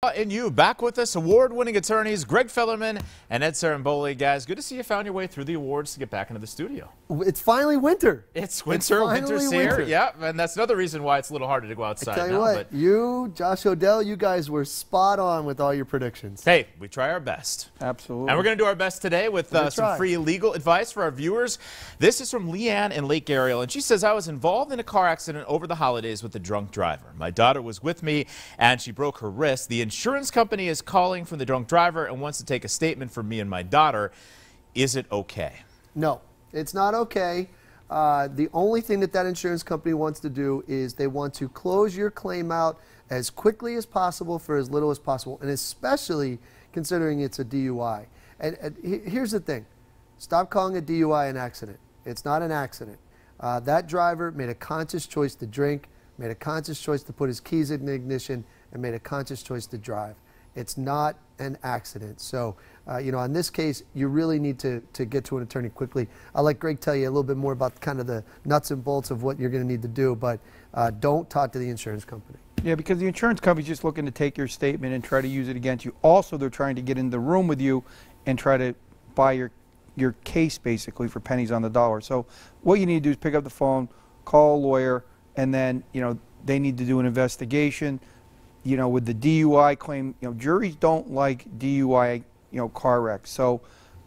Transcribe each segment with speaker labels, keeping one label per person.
Speaker 1: And you back with us, award-winning attorneys Greg Fellerman and Ed Ciarimboli. Guys, good to see you found your way through the awards to get back into the studio.
Speaker 2: It's finally winter.
Speaker 1: It's winter,
Speaker 2: it's
Speaker 1: winter's
Speaker 2: winter.
Speaker 1: here. Yeah, and that's another reason why it's a little harder to go outside
Speaker 2: I tell you
Speaker 1: now,
Speaker 2: what,
Speaker 1: but
Speaker 2: you, Josh Odell, you guys were spot on with all your predictions.
Speaker 1: hey, we try our best.
Speaker 3: Absolutely.
Speaker 1: And we're going to do our best today with uh, some free legal advice for our viewers. This is from Leanne in Lake Ariel, and she says, I was involved in a car accident over the holidays with a drunk driver. My daughter was with me, and she broke her wrist. The insurance company is calling from the drunk driver and wants to take a statement from me and my daughter. Is it okay?
Speaker 2: No, it's not okay. Uh, the only thing that that insurance company wants to do is they want to close your claim out as quickly as possible for as little as possible, and especially considering it's a DUI. And, and here's the thing stop calling a DUI an accident. It's not an accident. Uh, that driver made a conscious choice to drink, made a conscious choice to put his keys in the ignition, and made a conscious choice to drive. It's not an accident. So, uh, you know, in this case, you really need to, to get to an attorney quickly. I'll let Greg tell you a little bit more about kind of the nuts and bolts of what you're going to need to do, but uh, don't talk to the insurance company.
Speaker 3: Yeah, because the insurance company's just looking to take your statement and try to use it against you. Also, they're trying to get in the room with you and try to buy your your case basically for pennies on the dollar. So what you need to do is pick up the phone, call a lawyer, and then you know they need to do an investigation. You know, with the DUI claim, you know juries don't like DUI, you know, car wrecks. So,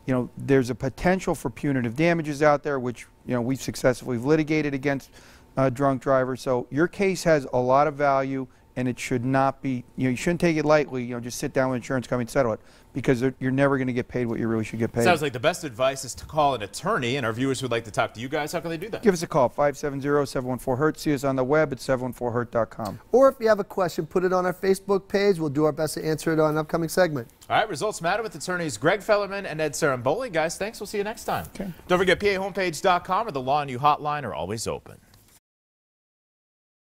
Speaker 3: you know, there's a potential for punitive damages out there, which you know we've successfully litigated against uh, drunk drivers. So your case has a lot of value, and it should not be. You know, you shouldn't take it lightly. You know, just sit down with insurance company and settle it because you're never going to get paid what you really should get paid.
Speaker 1: Sounds like the best advice is to call an attorney, and our viewers would like to talk to you guys. How can they do that?
Speaker 3: Give us a call, 570-714-HURT. See us on the web at 714hurt.com.
Speaker 2: Or if you have a question, put it on our Facebook page. We'll do our best to answer it on an upcoming segment.
Speaker 1: All right, results matter with attorneys Greg Fellerman and Ed Ciarimboli. Guys, thanks. We'll see you next time.
Speaker 3: Okay.
Speaker 1: Don't forget, PAHomepage.com or the Law and You hotline are always open.